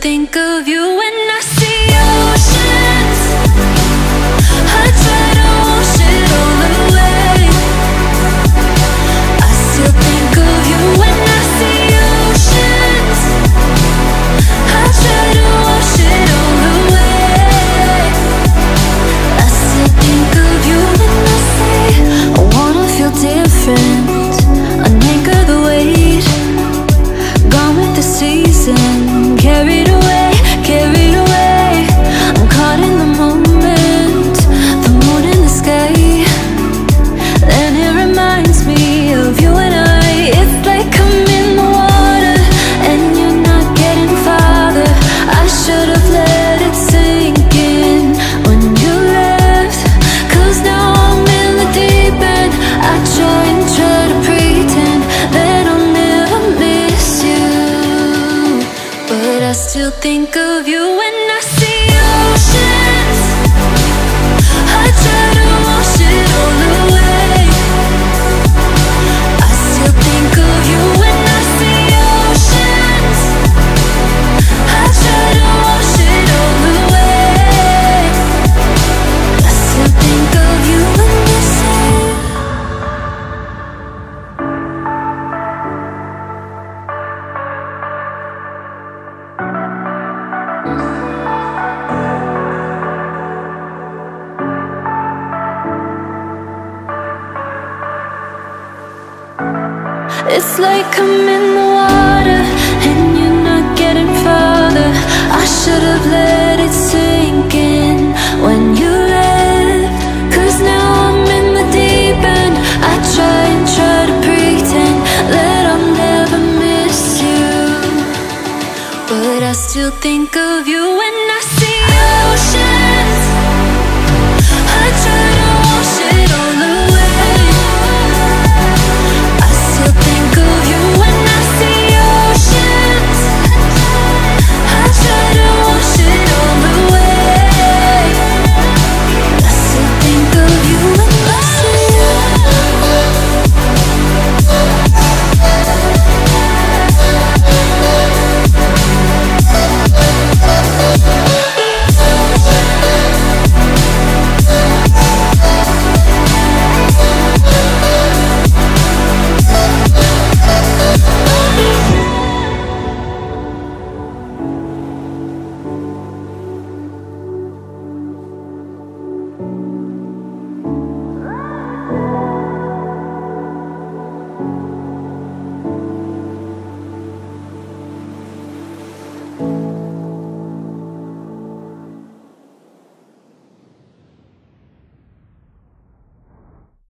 Think of you when I see oceans. I try to wash it all away. I still think of you when I see oceans. I try to wash it all away. I still think of you when I say I wanna feel different. Season, carried away, think of you It's like I'm in the water and you're not getting farther. I should have let it sink in when you left. Cause now I'm in the deep end. I try and try to pretend that I'll never miss you. But I still think of you when I see you.